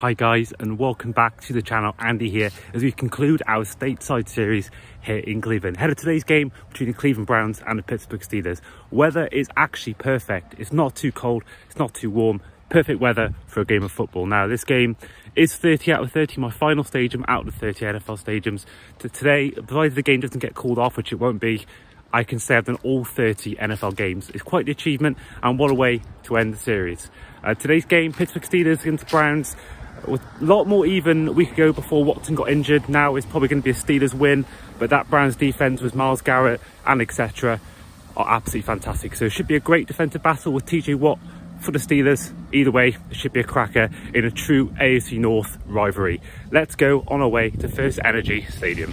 Hi guys and welcome back to the channel, Andy here as we conclude our stateside series here in Cleveland. Ahead of today's game between the Cleveland Browns and the Pittsburgh Steelers. Weather is actually perfect. It's not too cold, it's not too warm. Perfect weather for a game of football. Now this game is 30 out of 30, my final stadium out of 30 NFL stadiums. To today, provided the game doesn't get called off, which it won't be, I can say I've done all 30 NFL games. It's quite the achievement and what a way to end the series. Uh, today's game, Pittsburgh Steelers against Browns a lot more even a week ago before Watson got injured. Now it's probably going to be a Steelers win, but that Browns defense with Myles Garrett and etc. are absolutely fantastic. So it should be a great defensive battle with TJ Watt for the Steelers. Either way, it should be a cracker in a true AFC North rivalry. Let's go on our way to First Energy Stadium.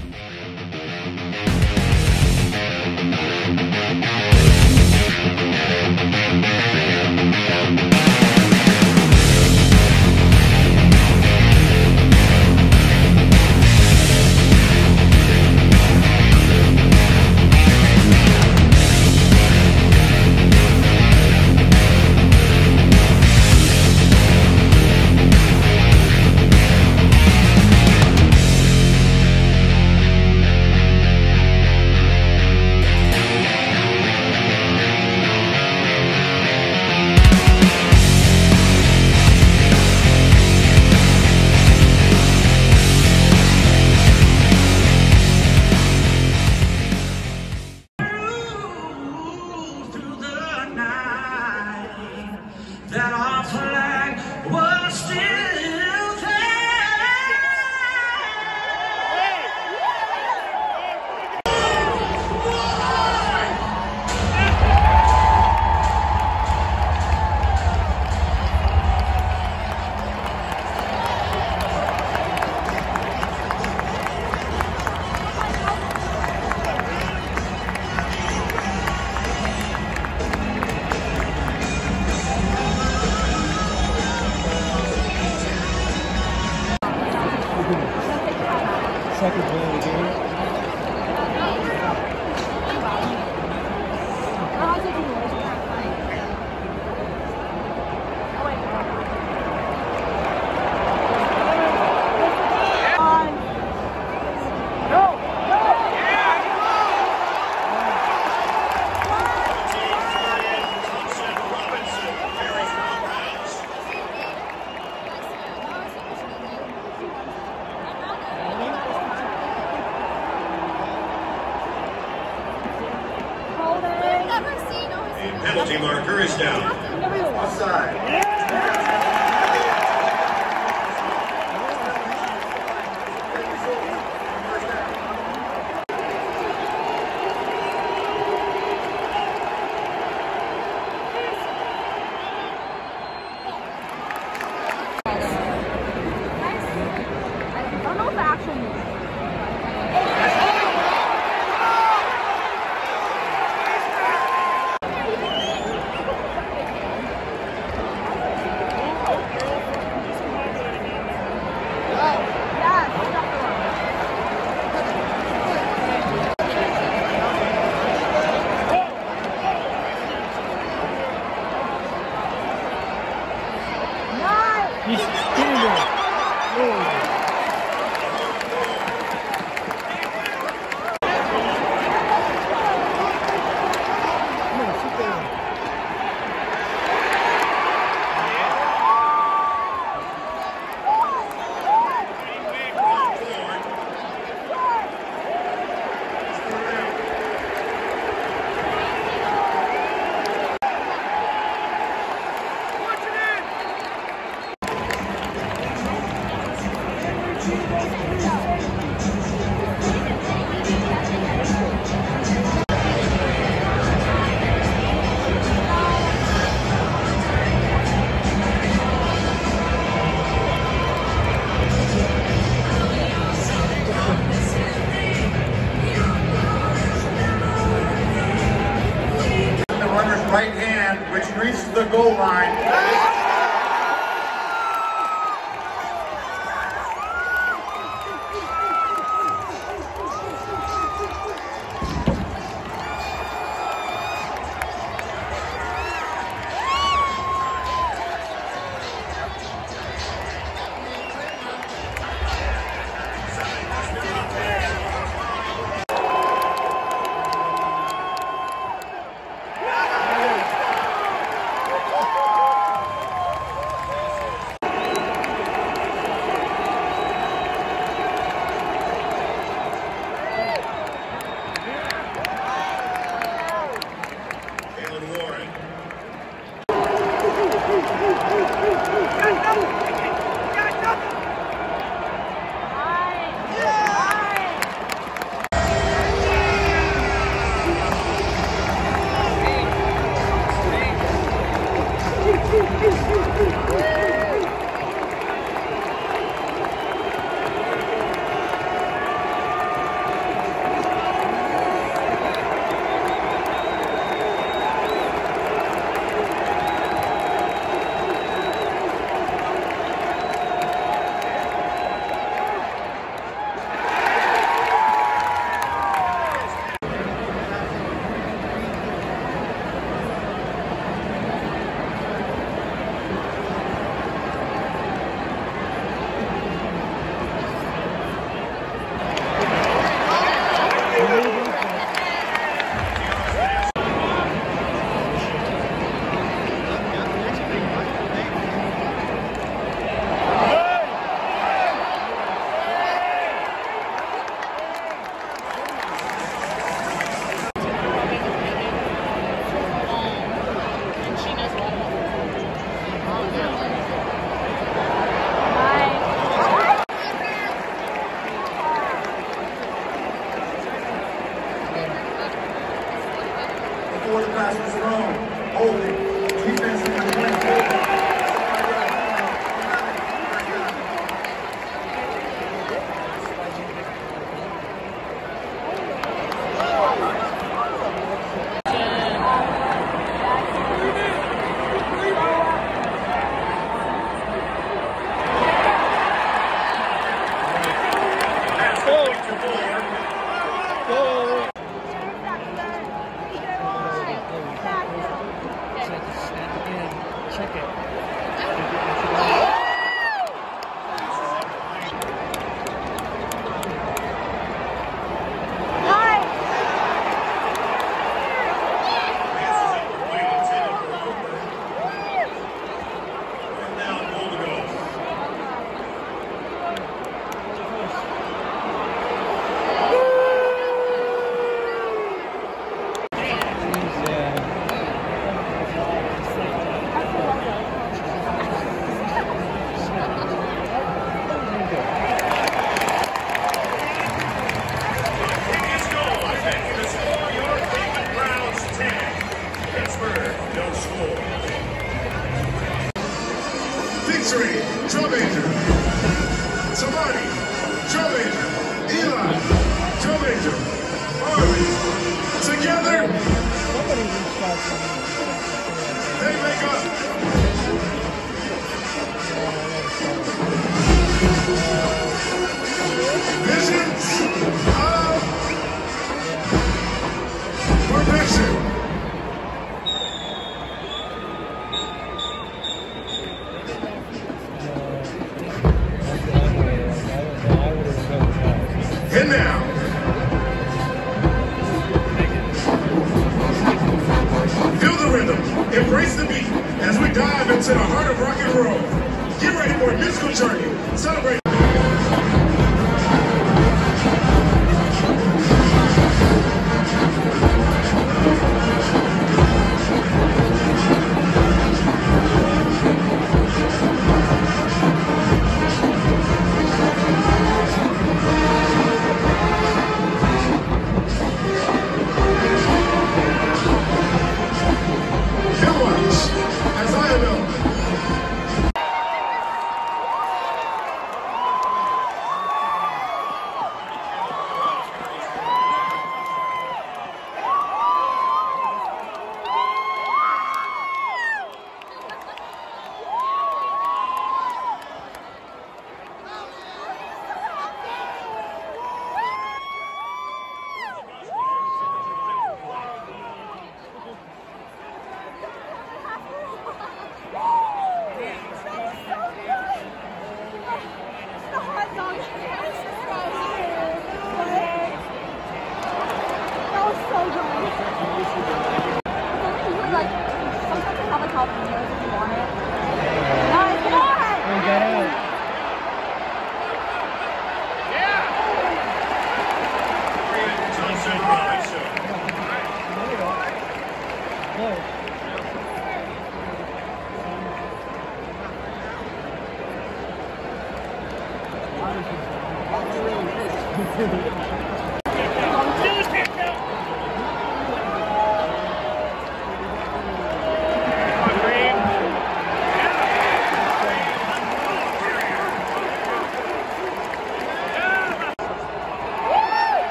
Which reaches the goal line.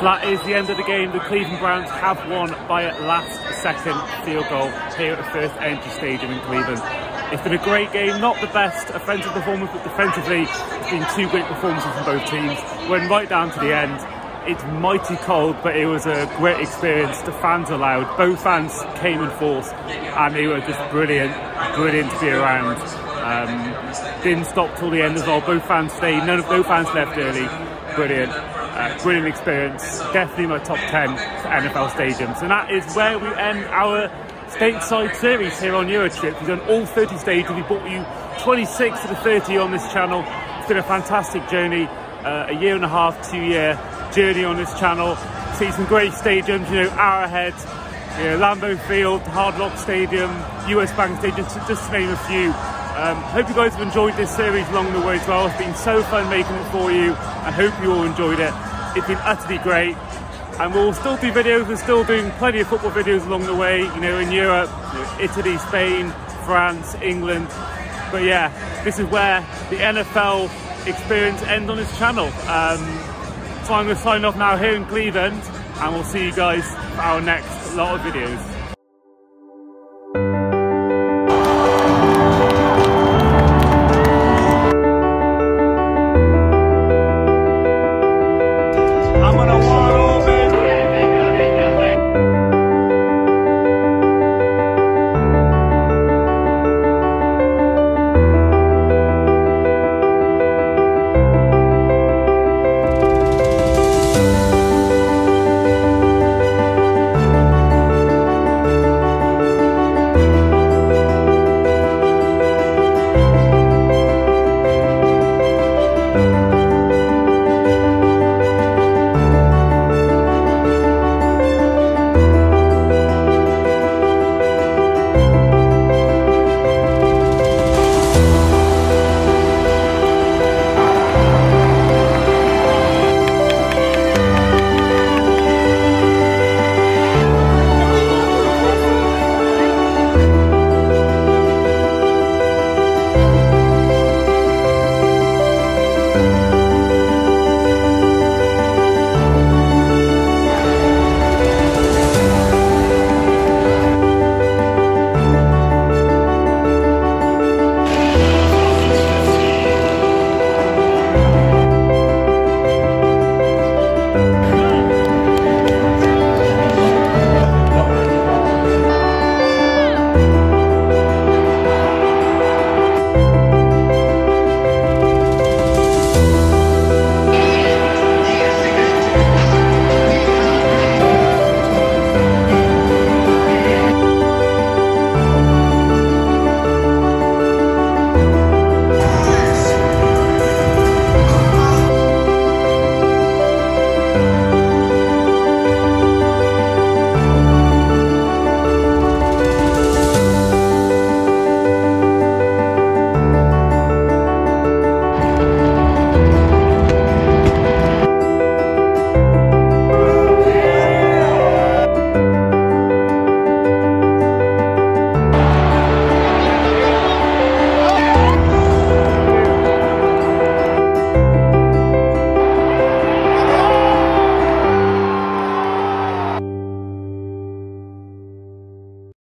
That is the end of the game. The Cleveland Browns have won by a last second field goal here at the First Energy Stadium in Cleveland. It's been a great game, not the best offensive performance, but defensively, it's been two great performances from both teams. Went right down to the end. It's mighty cold, but it was a great experience. The fans loud. Both fans came in force, and they were just brilliant, brilliant to be around. Um, didn't stop till the end as well. Both fans stayed. None of no fans left early. Brilliant. Uh, brilliant experience. Definitely my top 10 NFL stadiums. And that is where we end our stateside series here on Eurotrip. We've done all 30 stages. We brought you 26 to the 30 on this channel. It's been a fantastic journey. Uh, a year and a half, two year journey on this channel. See some great stadiums, you know, Arrowhead, you know, Lambeau Field, Hard Rock Stadium, US Bank Stadium, just to name a few. Um, hope you guys have enjoyed this series along the way as well. It's been so fun making it for you. I hope you all enjoyed it. It's been utterly great. And we'll still do videos. We're still doing plenty of football videos along the way, you know, in Europe, you know, Italy, Spain, France, England. But yeah, this is where the NFL experience ends on this channel. Um, so I'm going to sign off now here in Cleveland and we'll see you guys for our next lot of videos.